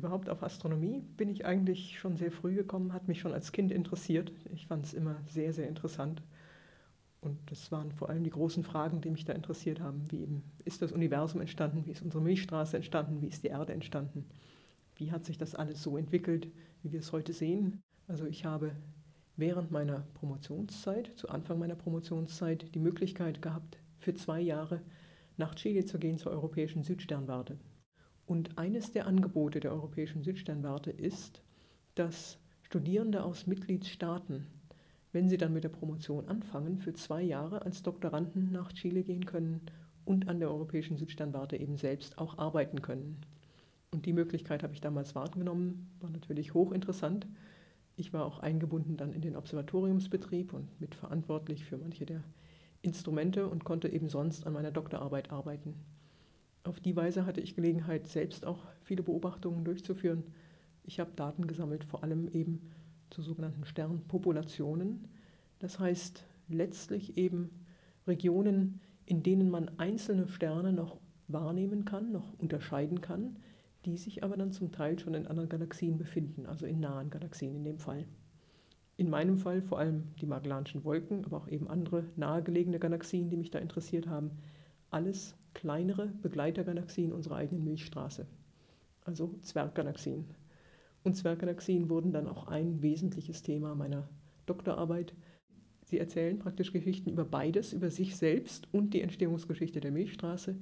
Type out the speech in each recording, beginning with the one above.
Überhaupt auf Astronomie bin ich eigentlich schon sehr früh gekommen, hat mich schon als Kind interessiert. Ich fand es immer sehr, sehr interessant. Und das waren vor allem die großen Fragen, die mich da interessiert haben. Wie eben ist das Universum entstanden? Wie ist unsere Milchstraße entstanden? Wie ist die Erde entstanden? Wie hat sich das alles so entwickelt, wie wir es heute sehen? Also ich habe während meiner Promotionszeit, zu Anfang meiner Promotionszeit, die Möglichkeit gehabt, für zwei Jahre nach Chile zu gehen zur Europäischen Südsternwarte. Und eines der Angebote der Europäischen Südsternwarte ist, dass Studierende aus Mitgliedstaaten wenn sie dann mit der Promotion anfangen, für zwei Jahre als Doktoranden nach Chile gehen können und an der Europäischen Südsternwarte eben selbst auch arbeiten können. Und die Möglichkeit habe ich damals wahrgenommen, war natürlich hochinteressant. Ich war auch eingebunden dann in den Observatoriumsbetrieb und mitverantwortlich für manche der Instrumente und konnte eben sonst an meiner Doktorarbeit arbeiten. Auf die Weise hatte ich Gelegenheit, selbst auch viele Beobachtungen durchzuführen. Ich habe Daten gesammelt, vor allem eben zu sogenannten Sternpopulationen. Das heißt letztlich eben Regionen, in denen man einzelne Sterne noch wahrnehmen kann, noch unterscheiden kann, die sich aber dann zum Teil schon in anderen Galaxien befinden, also in nahen Galaxien in dem Fall. In meinem Fall vor allem die Magellanischen Wolken, aber auch eben andere nahegelegene Galaxien, die mich da interessiert haben. Alles kleinere Begleitergalaxien unserer eigenen Milchstraße, also Zwerggalaxien. Und Zwerggalaxien wurden dann auch ein wesentliches Thema meiner Doktorarbeit. Sie erzählen praktisch Geschichten über beides, über sich selbst und die Entstehungsgeschichte der Milchstraße,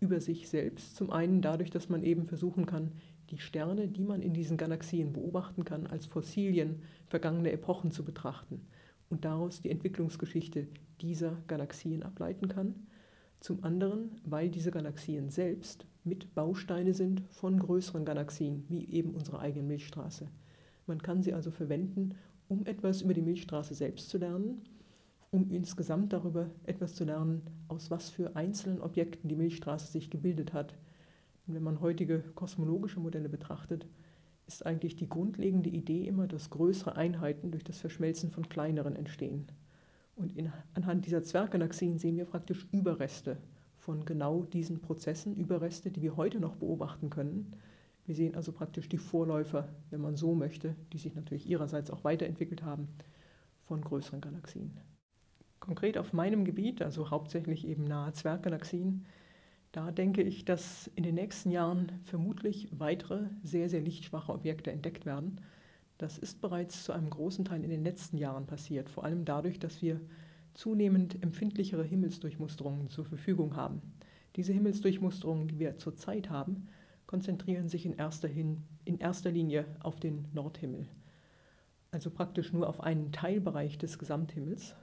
über sich selbst. Zum einen dadurch, dass man eben versuchen kann, die Sterne, die man in diesen Galaxien beobachten kann, als Fossilien vergangener Epochen zu betrachten und daraus die Entwicklungsgeschichte dieser Galaxien ableiten kann. Zum anderen, weil diese Galaxien selbst mit Bausteine sind von größeren Galaxien, wie eben unsere eigene Milchstraße. Man kann sie also verwenden, um etwas über die Milchstraße selbst zu lernen, um insgesamt darüber etwas zu lernen, aus was für einzelnen Objekten die Milchstraße sich gebildet hat. Und wenn man heutige kosmologische Modelle betrachtet, ist eigentlich die grundlegende Idee immer, dass größere Einheiten durch das Verschmelzen von kleineren entstehen. Und in, anhand dieser Zwerggalaxien sehen wir praktisch Überreste von genau diesen Prozessen, Überreste, die wir heute noch beobachten können. Wir sehen also praktisch die Vorläufer, wenn man so möchte, die sich natürlich ihrerseits auch weiterentwickelt haben, von größeren Galaxien. Konkret auf meinem Gebiet, also hauptsächlich eben nahe Zwerggalaxien, da denke ich, dass in den nächsten Jahren vermutlich weitere sehr, sehr lichtschwache Objekte entdeckt werden. Das ist bereits zu einem großen Teil in den letzten Jahren passiert, vor allem dadurch, dass wir zunehmend empfindlichere Himmelsdurchmusterungen zur Verfügung haben. Diese Himmelsdurchmusterungen, die wir zurzeit haben, konzentrieren sich in erster, hin, in erster Linie auf den Nordhimmel, also praktisch nur auf einen Teilbereich des Gesamthimmels.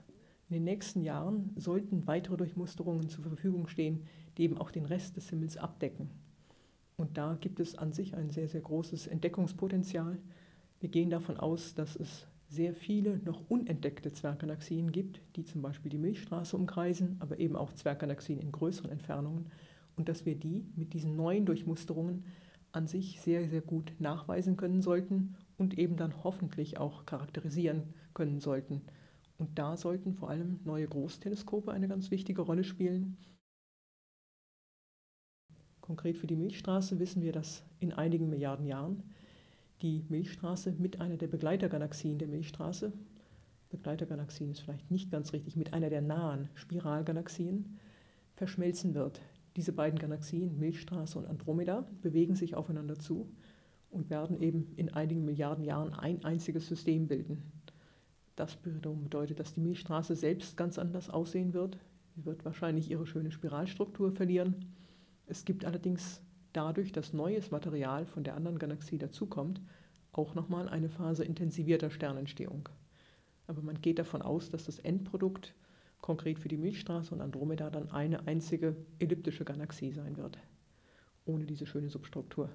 In den nächsten Jahren sollten weitere Durchmusterungen zur Verfügung stehen, die eben auch den Rest des Himmels abdecken. Und da gibt es an sich ein sehr, sehr großes Entdeckungspotenzial. Wir gehen davon aus, dass es sehr viele noch unentdeckte Zwerggalaxien gibt, die zum Beispiel die Milchstraße umkreisen, aber eben auch Zwerggalaxien in größeren Entfernungen und dass wir die mit diesen neuen Durchmusterungen an sich sehr, sehr gut nachweisen können sollten und eben dann hoffentlich auch charakterisieren können sollten. Und da sollten vor allem neue Großteleskope eine ganz wichtige Rolle spielen. Konkret für die Milchstraße wissen wir, dass in einigen Milliarden Jahren die Milchstraße mit einer der Begleitergalaxien der Milchstraße, Begleitergalaxien ist vielleicht nicht ganz richtig, mit einer der nahen Spiralgalaxien verschmelzen wird. Diese beiden Galaxien, Milchstraße und Andromeda, bewegen sich aufeinander zu und werden eben in einigen Milliarden Jahren ein einziges System bilden. Das bedeutet, dass die Milchstraße selbst ganz anders aussehen wird. Sie wird wahrscheinlich ihre schöne Spiralstruktur verlieren. Es gibt allerdings dadurch, dass neues Material von der anderen Galaxie dazukommt, auch nochmal eine Phase intensivierter Sternentstehung. Aber man geht davon aus, dass das Endprodukt konkret für die Milchstraße und Andromeda dann eine einzige elliptische Galaxie sein wird, ohne diese schöne Substruktur.